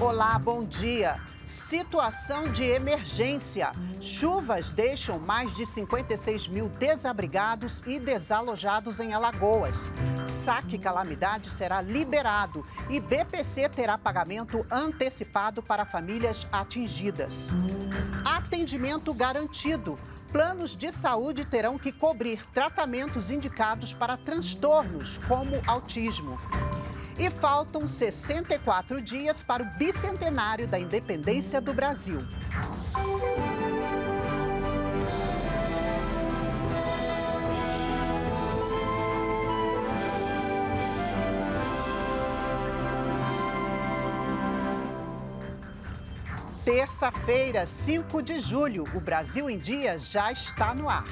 Olá, bom dia. Situação de emergência. Chuvas deixam mais de 56 mil desabrigados e desalojados em Alagoas. Saque Calamidade será liberado e BPC terá pagamento antecipado para famílias atingidas. Atendimento garantido. Planos de saúde terão que cobrir tratamentos indicados para transtornos como autismo. E faltam 64 dias para o bicentenário da independência do Brasil. Terça-feira, 5 de julho, o Brasil em Dia já está no ar.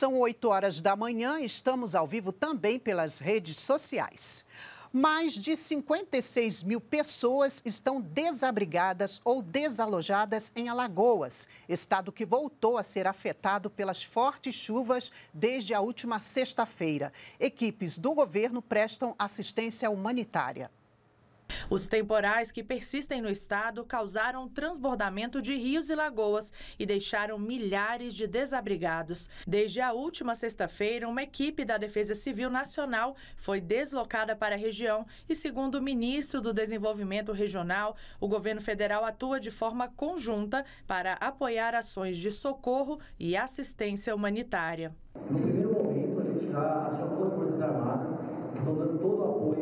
São 8 horas da manhã, estamos ao vivo também pelas redes sociais. Mais de 56 mil pessoas estão desabrigadas ou desalojadas em Alagoas, estado que voltou a ser afetado pelas fortes chuvas desde a última sexta-feira. Equipes do governo prestam assistência humanitária. Os temporais que persistem no estado causaram transbordamento de rios e lagoas e deixaram milhares de desabrigados. Desde a última sexta-feira, uma equipe da Defesa Civil Nacional foi deslocada para a região e, segundo o ministro do Desenvolvimento Regional, o governo federal atua de forma conjunta para apoiar ações de socorro e assistência humanitária. No primeiro momento, a gente já acionou as Forças Armadas, estão dando todo o apoio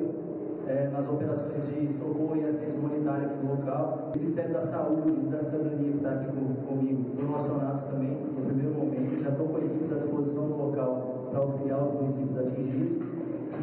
é, nas operações de socorro e assistência humanitária aqui no local. O Ministério da Saúde e da Cidadania, que está aqui com, comigo, foram acionados também no primeiro momento, já estão com equipes à disposição no local para auxiliar os municípios atingidos.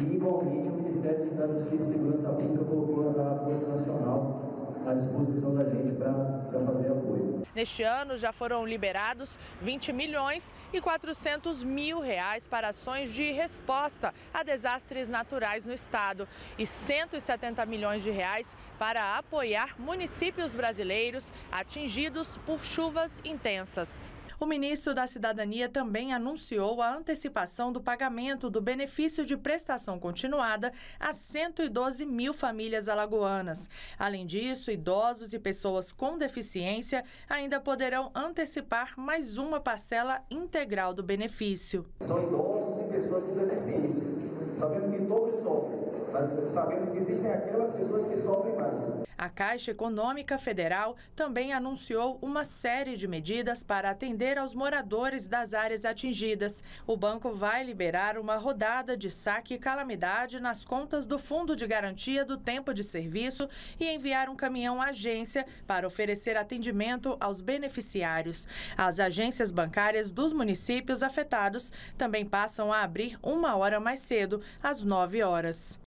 E, igualmente, o Ministério da Justiça e Segurança Pública colocou a Força Nacional à disposição da gente para fazer apoio. Neste ano já foram liberados 20 milhões e 400 mil reais para ações de resposta a desastres naturais no estado e 170 milhões de reais para apoiar municípios brasileiros atingidos por chuvas intensas. O ministro da Cidadania também anunciou a antecipação do pagamento do benefício de prestação continuada a 112 mil famílias alagoanas. Além disso, idosos e pessoas com deficiência ainda poderão antecipar mais uma parcela integral do benefício. São idosos e pessoas com deficiência. Sabemos que todos sofrem, mas sabemos que existem aquelas pessoas que sofrem A Caixa Econômica Federal também anunciou uma série de medidas para atender aos moradores das áreas atingidas. O banco vai liberar uma rodada de saque e calamidade nas contas do Fundo de Garantia do Tempo de Serviço e enviar um caminhão à agência para oferecer atendimento aos beneficiários. As agências bancárias dos municípios afetados também passam a abrir uma hora mais cedo, às 9 horas.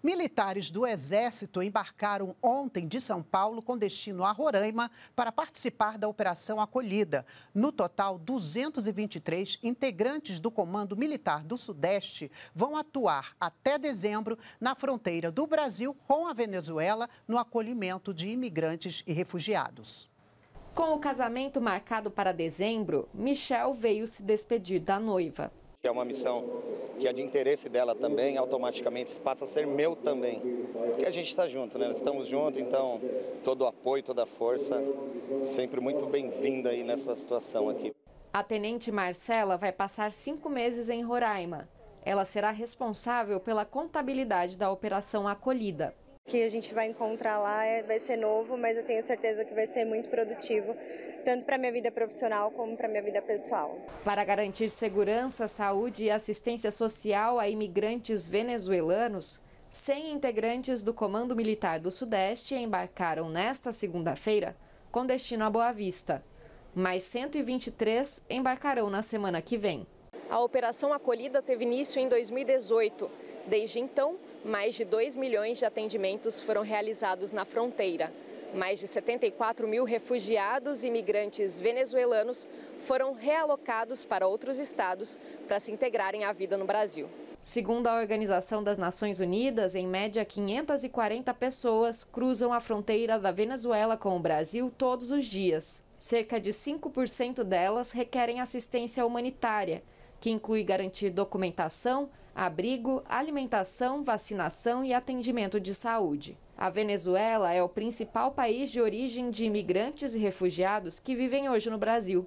Militares do Exército embarcaram ontem de São Paulo com destino a Roraima para participar da Operação Acolhida. No total, 223 integrantes do Comando Militar do Sudeste vão atuar até dezembro na fronteira do Brasil com a Venezuela no acolhimento de imigrantes e refugiados. Com o casamento marcado para dezembro, Michel veio se despedir da noiva é uma missão que é de interesse dela também, automaticamente passa a ser meu também. Porque a gente está junto, né? Nós estamos juntos, então todo o apoio, toda a força, sempre muito bem-vinda aí nessa situação aqui. A tenente Marcela vai passar cinco meses em Roraima. Ela será responsável pela contabilidade da operação acolhida que a gente vai encontrar lá é, vai ser novo, mas eu tenho certeza que vai ser muito produtivo, tanto para minha vida profissional como para minha vida pessoal. Para garantir segurança, saúde e assistência social a imigrantes venezuelanos, 100 integrantes do Comando Militar do Sudeste embarcaram nesta segunda-feira com destino a Boa Vista. Mais 123 embarcarão na semana que vem. A operação acolhida teve início em 2018. Desde então, mais de 2 milhões de atendimentos foram realizados na fronteira. Mais de 74 mil refugiados e imigrantes venezuelanos foram realocados para outros estados para se integrarem à vida no Brasil. Segundo a Organização das Nações Unidas, em média 540 pessoas cruzam a fronteira da Venezuela com o Brasil todos os dias. Cerca de 5% delas requerem assistência humanitária, que inclui garantir documentação, abrigo, alimentação, vacinação e atendimento de saúde. A Venezuela é o principal país de origem de imigrantes e refugiados que vivem hoje no Brasil,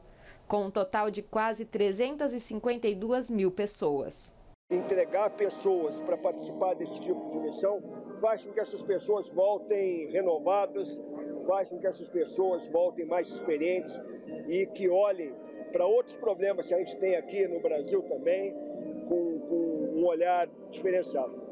com um total de quase 352 mil pessoas. Entregar pessoas para participar desse tipo de missão faz com que essas pessoas voltem renovadas, faz com que essas pessoas voltem mais experientes e que olhem para outros problemas que a gente tem aqui no Brasil também com, com um olhar diferenciado.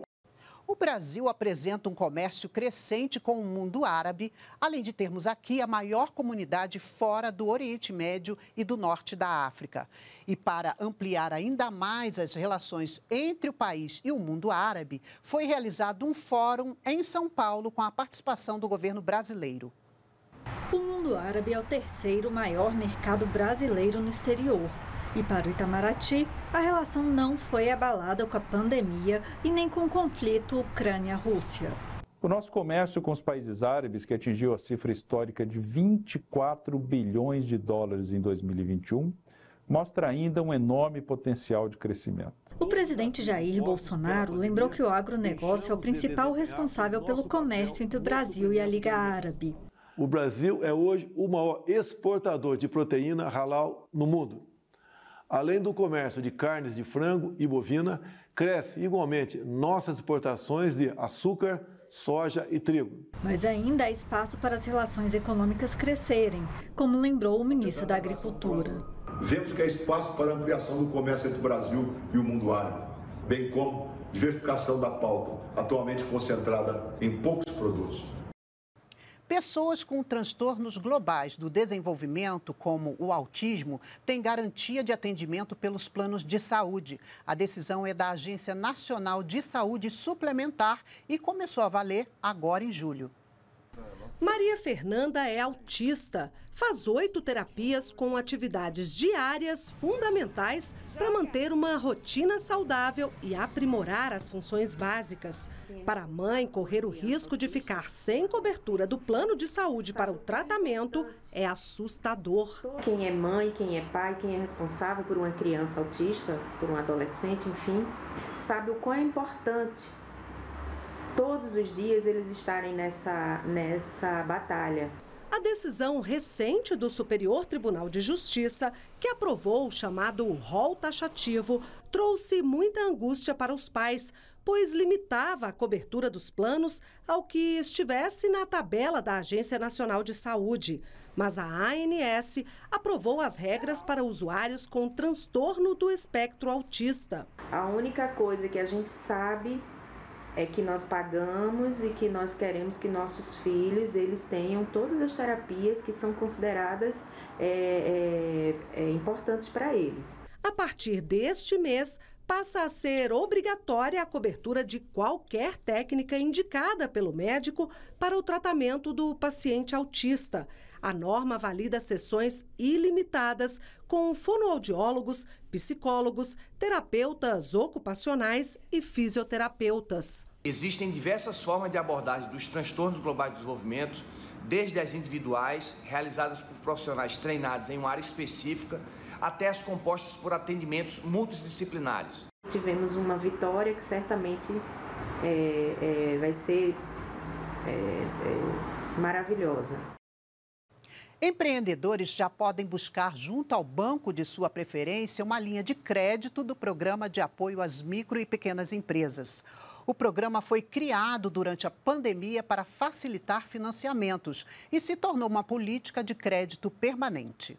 O Brasil apresenta um comércio crescente com o mundo árabe, além de termos aqui a maior comunidade fora do Oriente Médio e do norte da África. E para ampliar ainda mais as relações entre o país e o mundo árabe, foi realizado um fórum em São Paulo com a participação do governo brasileiro. O mundo árabe é o terceiro maior mercado brasileiro no exterior. E para o Itamaraty, a relação não foi abalada com a pandemia e nem com o conflito Ucrânia-Rússia. O nosso comércio com os países árabes, que atingiu a cifra histórica de 24 bilhões de dólares em 2021, mostra ainda um enorme potencial de crescimento. O presidente Jair Bolsonaro lembrou que o agronegócio é o principal responsável pelo comércio entre o Brasil e a Liga Árabe. O Brasil é hoje o maior exportador de proteína halal no mundo. Além do comércio de carnes de frango e bovina, cresce igualmente nossas exportações de açúcar, soja e trigo. Mas ainda há espaço para as relações econômicas crescerem, como lembrou o ministro da Agricultura. Vemos que há espaço para ampliação do comércio entre o Brasil e o mundo árabe, bem como diversificação da pauta, atualmente concentrada em poucos produtos. Pessoas com transtornos globais do desenvolvimento, como o autismo, têm garantia de atendimento pelos planos de saúde. A decisão é da Agência Nacional de Saúde Suplementar e começou a valer agora em julho. Maria Fernanda é autista. Faz oito terapias com atividades diárias fundamentais para manter uma rotina saudável e aprimorar as funções básicas. Para a mãe, correr o risco de ficar sem cobertura do plano de saúde para o tratamento é assustador. Quem é mãe, quem é pai, quem é responsável por uma criança autista, por um adolescente, enfim, sabe o quão é importante todos os dias eles estarem nessa, nessa batalha. A decisão recente do Superior Tribunal de Justiça, que aprovou o chamado rol taxativo, trouxe muita angústia para os pais, pois limitava a cobertura dos planos ao que estivesse na tabela da Agência Nacional de Saúde. Mas a ANS aprovou as regras para usuários com transtorno do espectro autista. A única coisa que a gente sabe é que nós pagamos e que nós queremos que nossos filhos eles tenham todas as terapias que são consideradas é, é, é, importantes para eles. A partir deste mês, passa a ser obrigatória a cobertura de qualquer técnica indicada pelo médico para o tratamento do paciente autista. A norma valida sessões ilimitadas com fonoaudiólogos, psicólogos, terapeutas ocupacionais e fisioterapeutas. Existem diversas formas de abordagem dos transtornos globais do desenvolvimento, desde as individuais, realizadas por profissionais treinados em uma área específica, até as compostas por atendimentos multidisciplinares. Tivemos uma vitória que certamente é, é, vai ser é, é maravilhosa. Empreendedores já podem buscar junto ao banco de sua preferência uma linha de crédito do Programa de Apoio às Micro e Pequenas Empresas. O programa foi criado durante a pandemia para facilitar financiamentos e se tornou uma política de crédito permanente.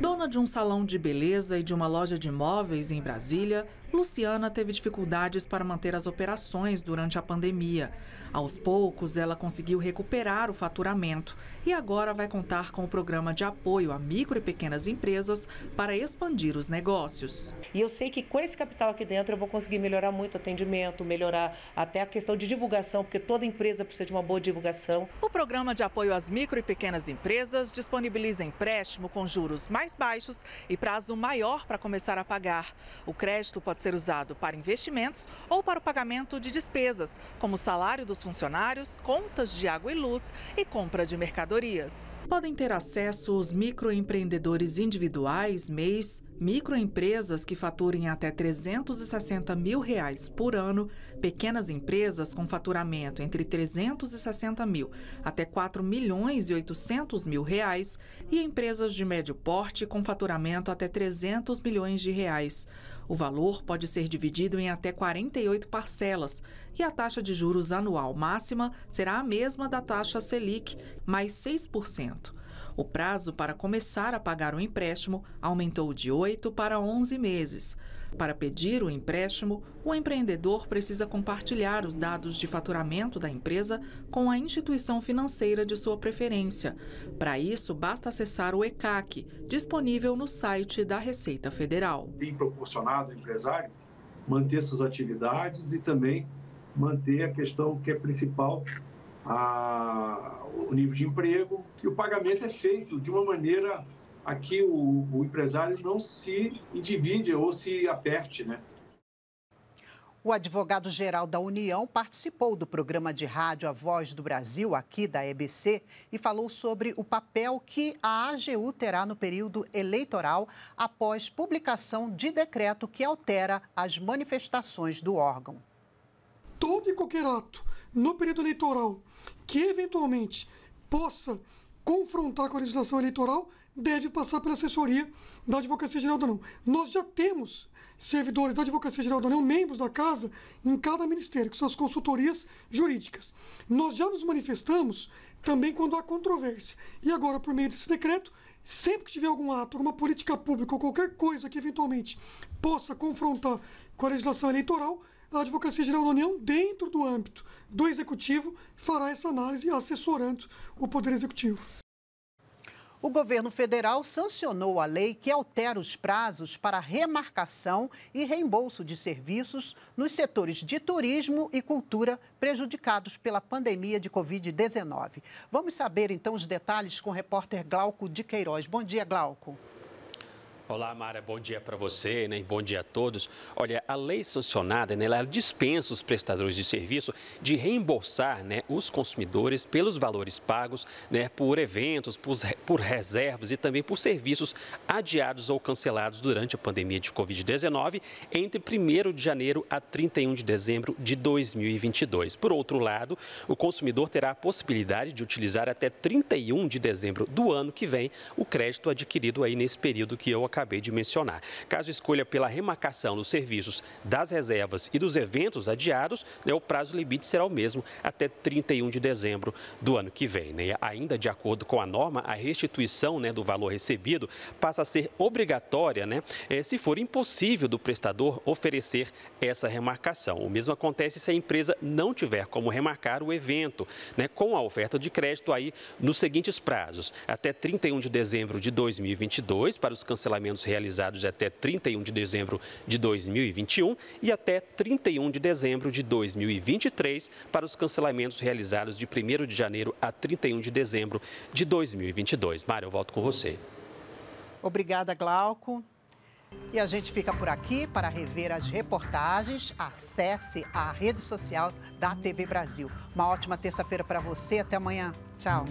Dona de um salão de beleza e de uma loja de imóveis em Brasília, Luciana teve dificuldades para manter as operações durante a pandemia. Aos poucos, ela conseguiu recuperar o faturamento e agora vai contar com o programa de apoio a micro e pequenas empresas para expandir os negócios. E eu sei que com esse capital aqui dentro eu vou conseguir melhorar muito o atendimento, melhorar até a questão de divulgação, porque toda empresa precisa de uma boa divulgação. O programa de apoio às micro e pequenas empresas disponibiliza empréstimo com juros mais baixos e prazo maior para começar a pagar. O crédito pode pode ser usado para investimentos ou para o pagamento de despesas, como salário dos funcionários, contas de água e luz e compra de mercadorias. Podem ter acesso os microempreendedores individuais, MEIs, microempresas que faturem até 360 mil reais por ano, pequenas empresas com faturamento entre 360 mil até 4 milhões e 800 mil reais e empresas de médio porte com faturamento até 300 milhões de reais. O valor pode ser dividido em até 48 parcelas e a taxa de juros anual máxima será a mesma da taxa Selic, mais 6%. O prazo para começar a pagar o empréstimo aumentou de 8 para 11 meses. Para pedir o empréstimo, o empreendedor precisa compartilhar os dados de faturamento da empresa com a instituição financeira de sua preferência. Para isso, basta acessar o ECAC, disponível no site da Receita Federal. Tem proporcionado ao empresário manter suas atividades e também manter a questão que é principal, a, o nível de emprego, e o pagamento é feito de uma maneira a que o, o empresário não se divide ou se aperte, né? O advogado-geral da União participou do programa de rádio A Voz do Brasil, aqui da EBC, e falou sobre o papel que a AGU terá no período eleitoral após publicação de decreto que altera as manifestações do órgão. Todo e qualquer ato no período eleitoral que eventualmente possa confrontar com a legislação eleitoral deve passar pela assessoria da Advocacia Geral da União. Nós já temos servidores da Advocacia Geral da União, membros da casa, em cada ministério, que são as consultorias jurídicas. Nós já nos manifestamos também quando há controvérsia. E agora, por meio desse decreto, sempre que tiver algum ato, alguma política pública ou qualquer coisa que eventualmente possa confrontar com a legislação eleitoral, a Advocacia Geral da União, dentro do âmbito do Executivo, fará essa análise assessorando o Poder Executivo. O governo federal sancionou a lei que altera os prazos para remarcação e reembolso de serviços nos setores de turismo e cultura prejudicados pela pandemia de Covid-19. Vamos saber então os detalhes com o repórter Glauco de Queiroz. Bom dia, Glauco. Olá, Mara, bom dia para você né? bom dia a todos. Olha, a lei sancionada, né, ela dispensa os prestadores de serviço de reembolsar né, os consumidores pelos valores pagos né, por eventos, por, por reservas e também por serviços adiados ou cancelados durante a pandemia de Covid-19 entre 1 de janeiro a 31 de dezembro de 2022. Por outro lado, o consumidor terá a possibilidade de utilizar até 31 de dezembro do ano que vem o crédito adquirido aí nesse período que eu acabei acabei de mencionar. Caso escolha pela remarcação dos serviços das reservas e dos eventos adiados, né, o prazo limite será o mesmo até 31 de dezembro do ano que vem. Né? Ainda de acordo com a norma, a restituição né, do valor recebido passa a ser obrigatória né, eh, se for impossível do prestador oferecer essa remarcação. O mesmo acontece se a empresa não tiver como remarcar o evento, né, com a oferta de crédito aí nos seguintes prazos: até 31 de dezembro de 2022 para os cancelamentos pagamentos realizados até 31 de dezembro de 2021 e até 31 de dezembro de 2023 para os cancelamentos realizados de 1 de janeiro a 31 de dezembro de 2022. Mário, eu volto com você. Obrigada, Glauco. E a gente fica por aqui para rever as reportagens. Acesse a rede social da TV Brasil. Uma ótima terça-feira para você. Até amanhã. Tchau.